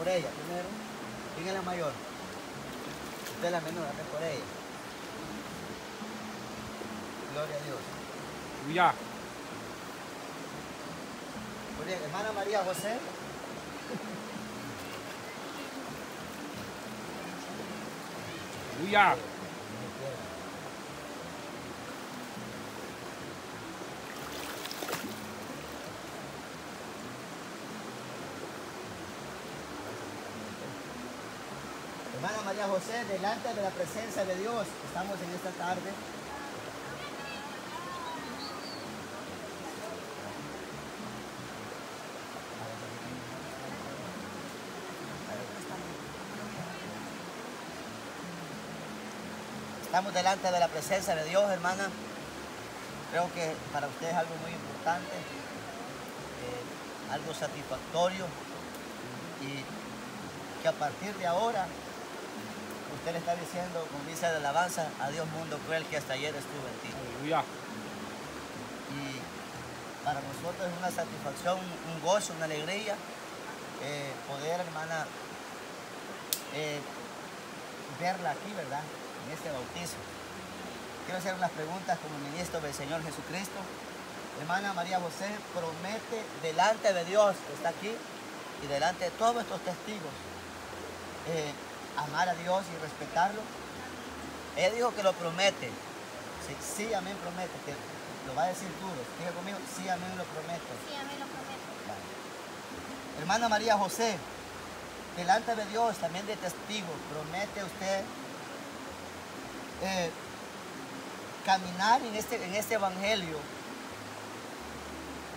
por ella primero. ¿Quién es la mayor? Usted es la menor, ore por ella. Gloria a Dios. Bien, hermana María José. Aleluya. Hermana María José, delante de la presencia de Dios, estamos en esta tarde. Estamos delante de la presencia de Dios, hermana. Creo que para usted es algo muy importante, eh, algo satisfactorio y que a partir de ahora usted le está diciendo con visa de alabanza a Dios mundo cruel que hasta ayer estuvo en ti. Aleluya. Y para nosotros es una satisfacción, un gozo, una alegría eh, poder, hermana, eh, verla aquí, ¿verdad? En este bautizo. Quiero hacer unas preguntas como ministro del Señor Jesucristo. Hermana María José promete delante de Dios que está aquí y delante de todos estos testigos eh, amar a Dios y respetarlo. Él dijo que lo promete. Sí, sí, amén, promete. Que lo va a decir duro. Diga conmigo, sí, amén, lo prometo. Sí, a mí lo prometo. Vale. Hermana María José, delante de Dios, también de testigo, promete usted eh, caminar en este, en este evangelio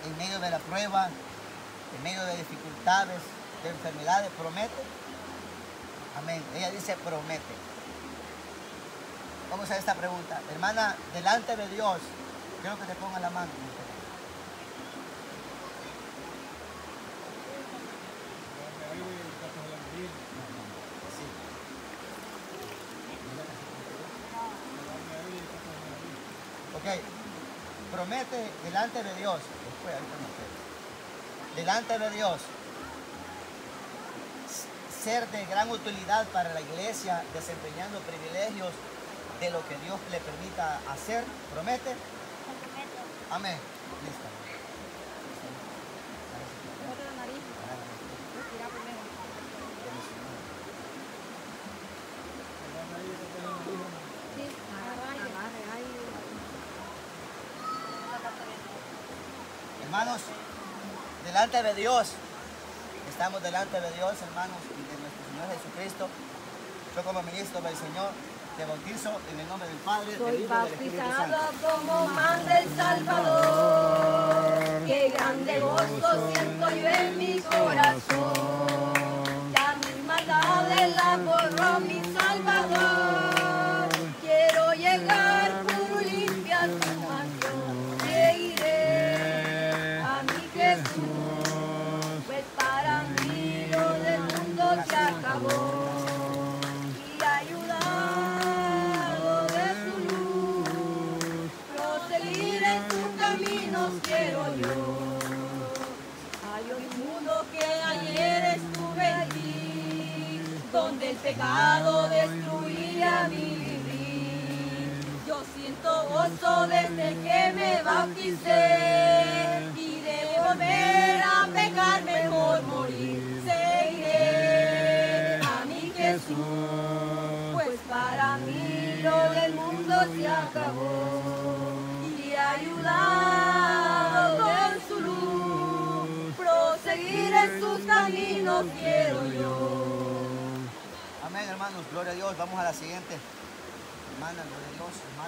en medio de la prueba, en medio de dificultades, de enfermedades, promete. Amén. Ella dice promete. Vamos a esta pregunta. Hermana, delante de Dios, quiero que te ponga la mano. Ok. Promete delante de Dios. Después. Delante de Dios. Ser de gran utilidad para la iglesia, desempeñando privilegios de lo que Dios le permita hacer. ¿Promete? Prometo. Amén. Listo. Hermanos, delante de Dios, estamos delante de Dios, hermanos, y de nuestro Señor Jesucristo. Yo como ministro del Señor te bautizo en el nombre del Padre, del Soy Hijo y del Espíritu Santo. como manda el Salvador. Qué grande gozo siento yo en mi corazón. Ya mis maldades la borró mi el pecado destruía mi vivir. Yo siento gozo desde que me bauticé y de volver a pecar mejor morir. Seguiré a mi Jesús, pues para mí lo del mundo se acabó. Y ayudado con su luz, proseguir en sus caminos quiero yo. Hermanos. Gloria a Dios. Vamos a la siguiente. Hermana, gloria a Dios. hermana.